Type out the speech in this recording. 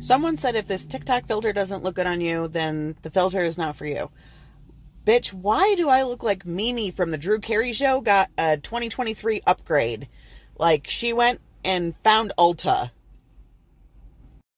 Someone said if this TikTok filter doesn't look good on you, then the filter is not for you. Bitch, why do I look like Mimi from the Drew Carey show got a 2023 upgrade? Like she went and found Ulta